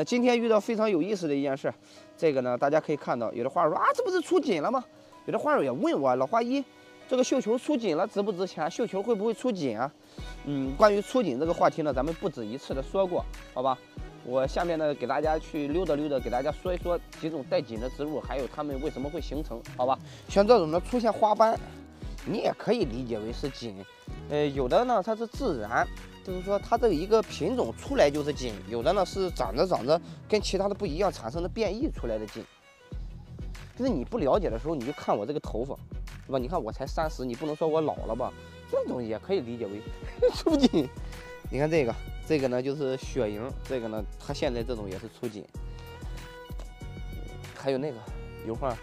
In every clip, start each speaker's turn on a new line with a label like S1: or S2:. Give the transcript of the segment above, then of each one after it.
S1: 那今天遇到非常有意思的一件事，这个呢，大家可以看到，有的花友说啊，这不是出锦了吗？有的花友也问我，老花一，这个绣球出锦了值不值钱？绣球会不会出锦啊？嗯，关于出锦这个话题呢，咱们不止一次的说过，好吧？我下面呢给大家去溜达溜达，给大家说一说几种带锦的植物，还有它们为什么会形成，好吧？像这种呢出现花斑，你也可以理解为是锦，呃，有的呢它是自然。就是说，它这一个品种出来就是锦，有的呢是长着长着跟其他的不一样，产生的变异出来的锦。就是你不了解的时候，你就看我这个头发，是吧？你看我才三十，你不能说我老了吧？这种也可以理解为 出锦。你看这个，这个呢就是雪莹，这个呢它现在这种也是出锦。还有那个油画，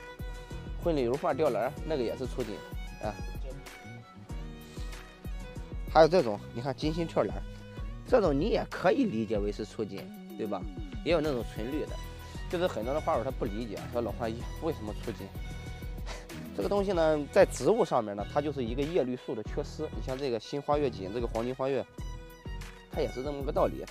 S1: 婚礼油画吊篮，那个也是出锦啊。还有这种，你看金星跳蓝，这种你也可以理解为是出锦，对吧？也有那种纯绿的，就是很多的花友他不理解，说老花为什么出锦？这个东西呢，在植物上面呢，它就是一个叶绿素的缺失。你像这个新花月锦，这个黄金花月，它也是这么个道理。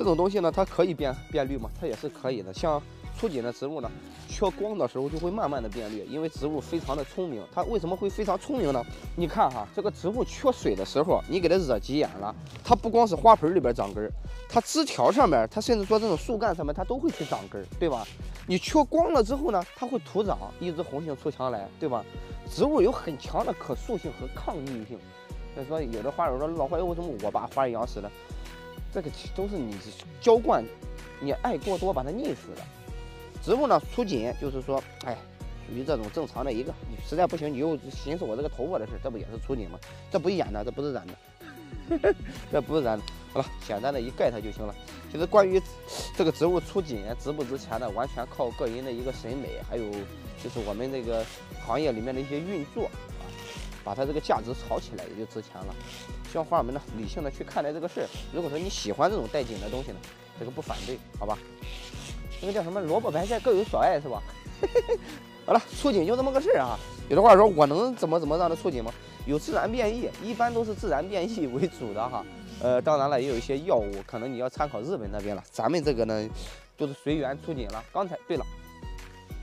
S1: 这种东西呢，它可以变变绿吗？它也是可以的。像出锦的植物呢，缺光的时候就会慢慢的变绿，因为植物非常的聪明。它为什么会非常聪明呢？你看哈，这个植物缺水的时候，你给它惹急眼了，它不光是花盆里边长根儿，它枝条上面，它甚至说这种树干上面，它都会去长根儿，对吧？你缺光了之后呢，它会徒长，一枝红杏出墙来，对吧？植物有很强的可塑性和抗逆性。所以说，有的花友说老花友为什么我把花养死了？这个都是你浇灌，你爱过多把它溺死了。植物呢出锦，就是说，哎，属于这种正常的一个。你实在不行，你又寻思我这个头发的事，这不也是出锦吗？这不演的，这不是染的，这不是染的。好了，简单的一盖它就行了。其实关于这个植物出锦值不值钱呢，完全靠个人的一个审美，还有就是我们这个行业里面的一些运作，把它这个价值炒起来也就值钱了。希望花友们呢理性的去看待这个事儿。如果说你喜欢这种带锦的东西呢，这个不反对，好吧？那个叫什么萝卜白菜各有所爱是吧？好了，出锦就这么个事儿啊。有的话说我能怎么怎么让它出锦吗？有自然变异，一般都是自然变异为主的哈。呃，当然了，也有一些药物，可能你要参考日本那边了。咱们这个呢，就是随缘出锦了。刚才对了，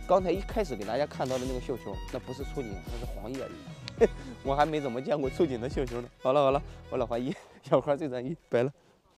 S1: 刚才一开始给大家看到的那个绣球，那不是出锦，那是黄叶绿。我还没怎么见过出锦的绣球呢。好了好了，我老怀疑，小花最专一，拜了。